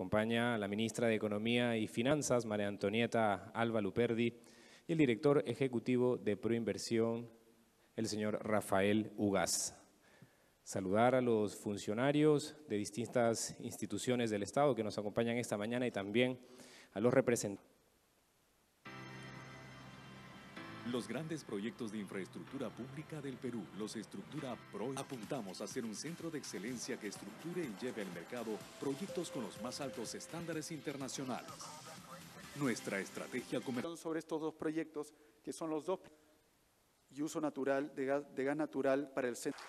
acompaña la ministra de Economía y Finanzas, María Antonieta Alba Luperdi, y el director ejecutivo de Proinversión, el señor Rafael Ugaz. Saludar a los funcionarios de distintas instituciones del Estado que nos acompañan esta mañana y también a los representantes. Los grandes proyectos de infraestructura pública del Perú, los Estructura Pro, apuntamos a ser un centro de excelencia que estructure y lleve al mercado proyectos con los más altos estándares internacionales. Nuestra estrategia comercial... Sobre estos dos proyectos, que son los dos y uso natural de gas, de gas natural para el centro.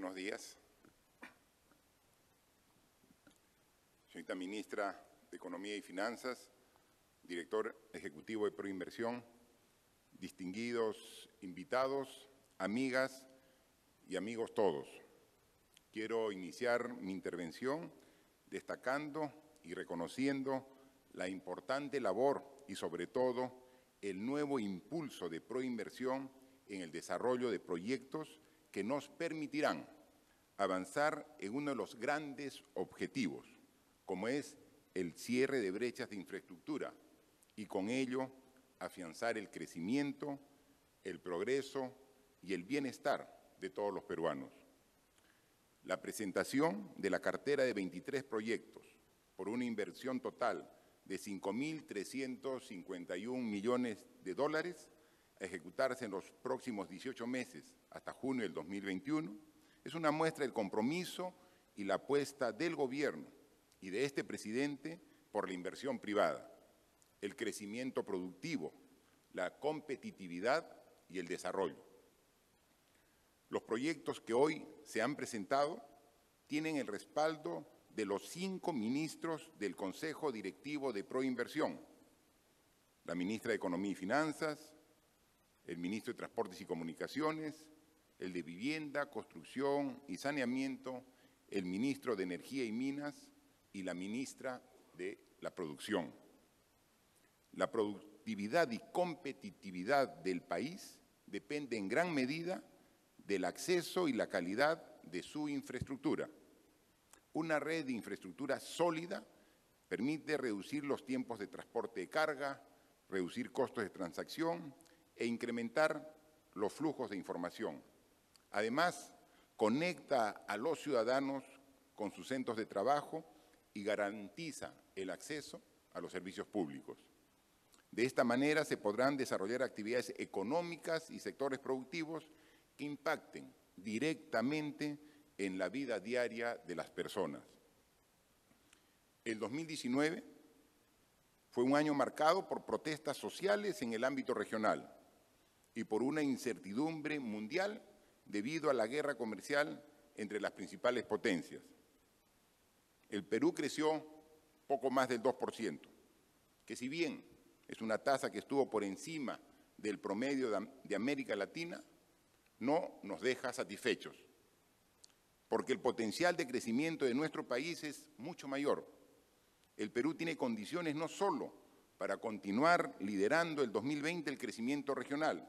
Buenos días. Señorita Ministra de Economía y Finanzas, Director Ejecutivo de Proinversión, distinguidos invitados, amigas y amigos todos. Quiero iniciar mi intervención destacando y reconociendo la importante labor y sobre todo el nuevo impulso de Proinversión en el desarrollo de proyectos que nos permitirán avanzar en uno de los grandes objetivos, como es el cierre de brechas de infraestructura y con ello afianzar el crecimiento, el progreso y el bienestar de todos los peruanos. La presentación de la cartera de 23 proyectos por una inversión total de 5.351 millones de dólares a ejecutarse en los próximos 18 meses hasta junio del 2021, es una muestra del compromiso y la apuesta del gobierno y de este presidente por la inversión privada, el crecimiento productivo, la competitividad y el desarrollo. Los proyectos que hoy se han presentado tienen el respaldo de los cinco ministros del Consejo Directivo de Proinversión, la ministra de Economía y Finanzas, el ministro de Transportes y Comunicaciones, el de Vivienda, Construcción y Saneamiento, el ministro de Energía y Minas y la ministra de la Producción. La productividad y competitividad del país depende en gran medida del acceso y la calidad de su infraestructura. Una red de infraestructura sólida permite reducir los tiempos de transporte de carga, reducir costos de transacción e incrementar los flujos de información. Además, conecta a los ciudadanos con sus centros de trabajo y garantiza el acceso a los servicios públicos. De esta manera se podrán desarrollar actividades económicas y sectores productivos que impacten directamente en la vida diaria de las personas. El 2019 fue un año marcado por protestas sociales en el ámbito regional y por una incertidumbre mundial debido a la guerra comercial entre las principales potencias. El Perú creció poco más del 2%, que si bien es una tasa que estuvo por encima del promedio de América Latina, no nos deja satisfechos, porque el potencial de crecimiento de nuestro país es mucho mayor. El Perú tiene condiciones no solo para continuar liderando el 2020 el crecimiento regional,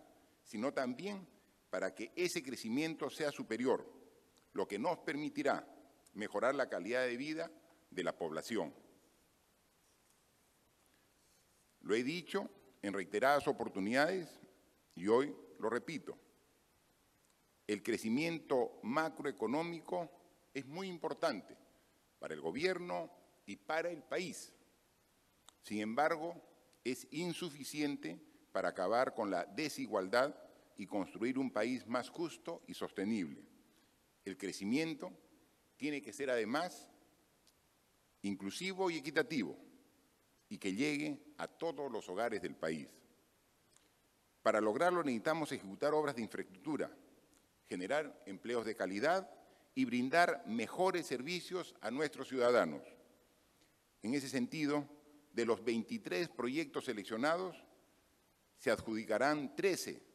sino también para que ese crecimiento sea superior, lo que nos permitirá mejorar la calidad de vida de la población. Lo he dicho en reiteradas oportunidades y hoy lo repito. El crecimiento macroeconómico es muy importante para el gobierno y para el país. Sin embargo, es insuficiente para acabar con la desigualdad y construir un país más justo y sostenible. El crecimiento tiene que ser además inclusivo y equitativo y que llegue a todos los hogares del país. Para lograrlo necesitamos ejecutar obras de infraestructura, generar empleos de calidad y brindar mejores servicios a nuestros ciudadanos. En ese sentido, de los 23 proyectos seleccionados, se adjudicarán 13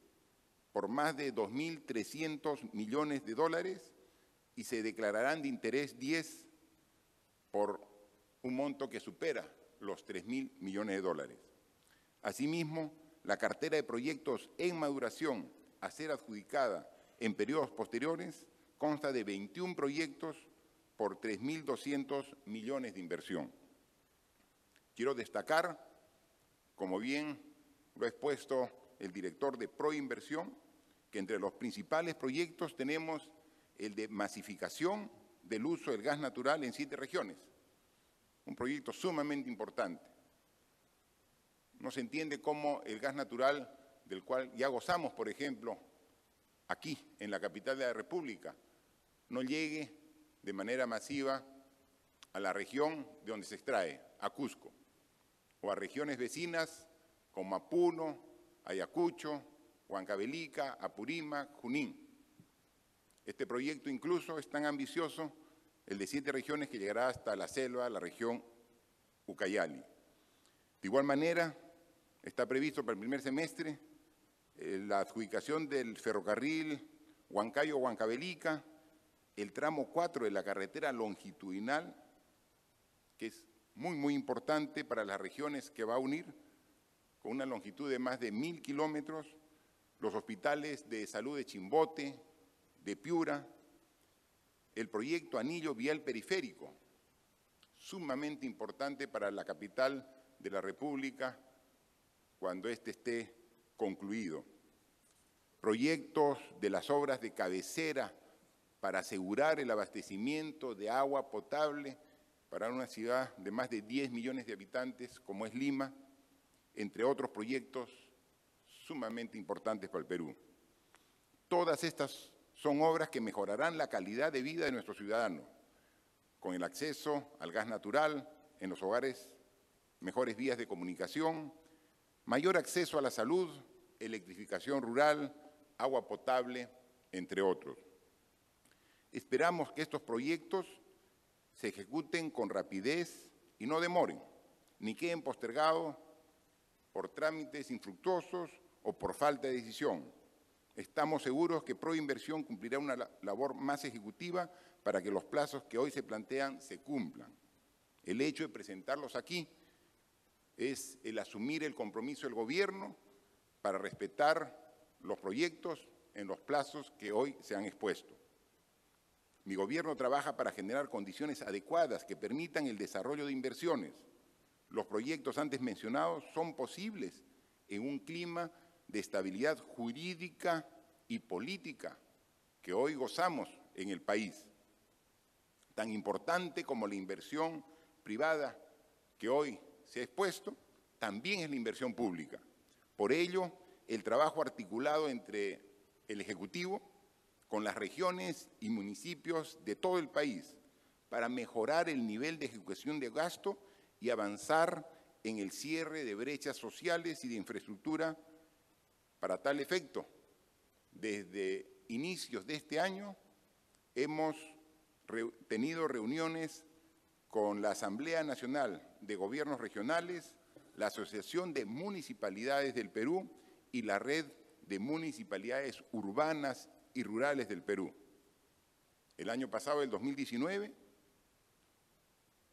por más de 2.300 millones de dólares y se declararán de interés 10 por un monto que supera los 3 mil millones de dólares. Asimismo, la cartera de proyectos en maduración a ser adjudicada en periodos posteriores consta de 21 proyectos por 3.200 millones de inversión. Quiero destacar, como bien lo ha expuesto el director de Proinversión, que entre los principales proyectos tenemos el de masificación del uso del gas natural en siete regiones, un proyecto sumamente importante. No se entiende cómo el gas natural, del cual ya gozamos, por ejemplo, aquí, en la capital de la República, no llegue de manera masiva a la región de donde se extrae, a Cusco, o a regiones vecinas como Apuno, Ayacucho, Huancavelica, Apurímac, Junín. Este proyecto incluso es tan ambicioso, el de siete regiones, que llegará hasta la selva, la región Ucayali. De igual manera, está previsto para el primer semestre eh, la adjudicación del ferrocarril Huancayo-Huancavelica, el tramo 4 de la carretera longitudinal, que es muy, muy importante para las regiones que va a unir, con una longitud de más de mil kilómetros, los hospitales de salud de Chimbote, de Piura, el proyecto Anillo Vial Periférico, sumamente importante para la capital de la República cuando éste esté concluido. Proyectos de las obras de cabecera para asegurar el abastecimiento de agua potable para una ciudad de más de 10 millones de habitantes como es Lima, entre otros proyectos sumamente importantes para el Perú. Todas estas son obras que mejorarán la calidad de vida de nuestros ciudadanos, con el acceso al gas natural en los hogares, mejores vías de comunicación, mayor acceso a la salud, electrificación rural, agua potable, entre otros. Esperamos que estos proyectos se ejecuten con rapidez y no demoren, ni queden postergados por trámites infructuosos o por falta de decisión. Estamos seguros que Proinversión cumplirá una labor más ejecutiva para que los plazos que hoy se plantean se cumplan. El hecho de presentarlos aquí es el asumir el compromiso del gobierno para respetar los proyectos en los plazos que hoy se han expuesto. Mi gobierno trabaja para generar condiciones adecuadas que permitan el desarrollo de inversiones. Los proyectos antes mencionados son posibles en un clima de estabilidad jurídica y política que hoy gozamos en el país. Tan importante como la inversión privada que hoy se ha expuesto, también es la inversión pública. Por ello, el trabajo articulado entre el Ejecutivo con las regiones y municipios de todo el país para mejorar el nivel de ejecución de gasto y avanzar en el cierre de brechas sociales y de infraestructura para tal efecto. Desde inicios de este año hemos tenido reuniones con la Asamblea Nacional de Gobiernos Regionales, la Asociación de Municipalidades del Perú y la Red de Municipalidades Urbanas y Rurales del Perú. El año pasado, el 2019,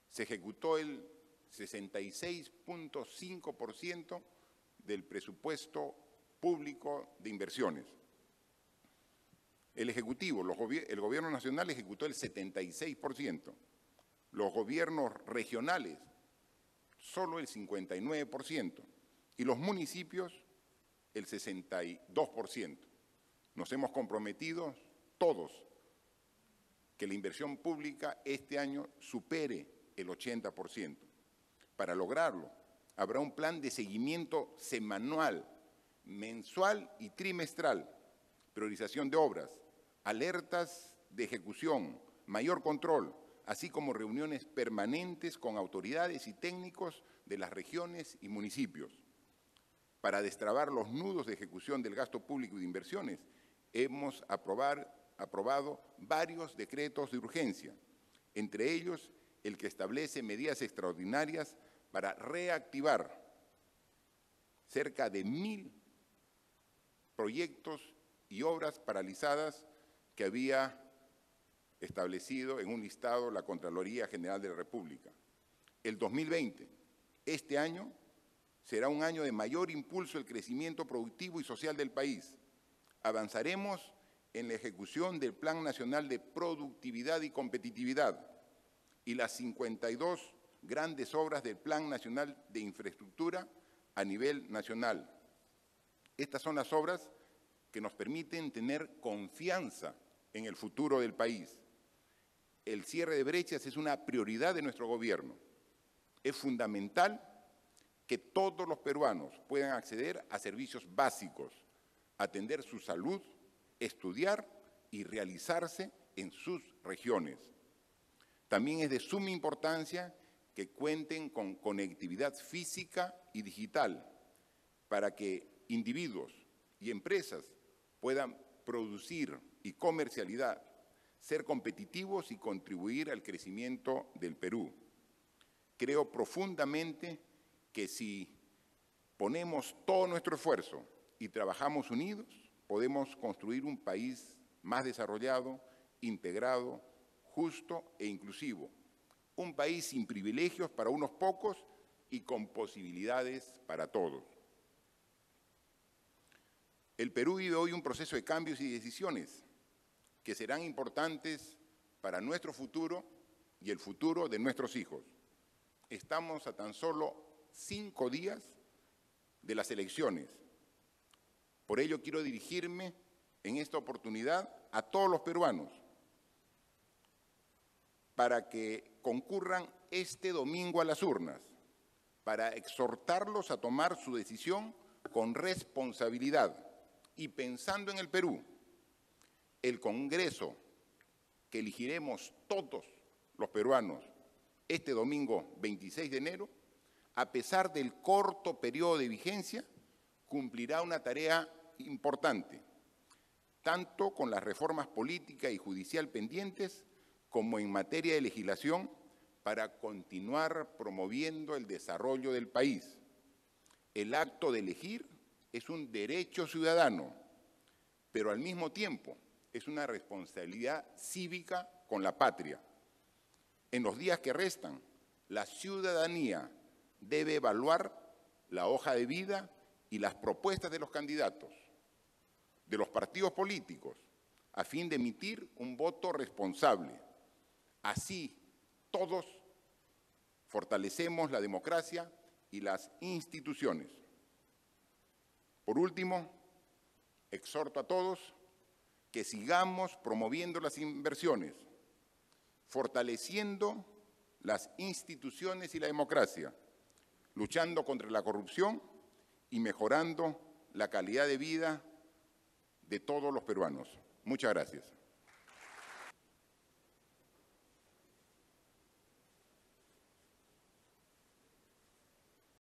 se ejecutó el 66.5% del presupuesto público de inversiones. El Ejecutivo, el Gobierno Nacional ejecutó el 76%, los gobiernos regionales solo el 59% y los municipios el 62%. Nos hemos comprometido todos que la inversión pública este año supere el 80%. Para lograrlo, habrá un plan de seguimiento semanal, mensual y trimestral, priorización de obras, alertas de ejecución, mayor control, así como reuniones permanentes con autoridades y técnicos de las regiones y municipios. Para destrabar los nudos de ejecución del gasto público y de inversiones, hemos aprobado varios decretos de urgencia, entre ellos el que establece medidas extraordinarias para reactivar cerca de mil proyectos y obras paralizadas que había establecido en un listado la Contraloría General de la República. El 2020 Este año será un año de mayor impulso al crecimiento productivo y social del país. Avanzaremos en la ejecución del Plan Nacional de Productividad y Competitividad y las 52 grandes obras del Plan Nacional de Infraestructura a nivel nacional. Estas son las obras que nos permiten tener confianza en el futuro del país. El cierre de brechas es una prioridad de nuestro gobierno. Es fundamental que todos los peruanos puedan acceder a servicios básicos, atender su salud, estudiar y realizarse en sus regiones. También es de suma importancia que cuenten con conectividad física y digital para que individuos y empresas puedan producir y comercialidad, ser competitivos y contribuir al crecimiento del Perú. Creo profundamente que si ponemos todo nuestro esfuerzo y trabajamos unidos, podemos construir un país más desarrollado, integrado, justo e inclusivo. Un país sin privilegios para unos pocos y con posibilidades para todos. El Perú vive hoy un proceso de cambios y decisiones que serán importantes para nuestro futuro y el futuro de nuestros hijos. Estamos a tan solo cinco días de las elecciones. Por ello quiero dirigirme en esta oportunidad a todos los peruanos para que concurran este domingo a las urnas, para exhortarlos a tomar su decisión con responsabilidad y pensando en el Perú, el Congreso que elegiremos todos los peruanos este domingo 26 de enero, a pesar del corto periodo de vigencia, cumplirá una tarea importante, tanto con las reformas políticas y judicial pendientes como en materia de legislación para continuar promoviendo el desarrollo del país. El acto de elegir es un derecho ciudadano, pero al mismo tiempo es una responsabilidad cívica con la patria. En los días que restan, la ciudadanía debe evaluar la hoja de vida y las propuestas de los candidatos, de los partidos políticos, a fin de emitir un voto responsable. Así, todos fortalecemos la democracia y las instituciones. Por último, exhorto a todos que sigamos promoviendo las inversiones, fortaleciendo las instituciones y la democracia, luchando contra la corrupción y mejorando la calidad de vida de todos los peruanos. Muchas gracias.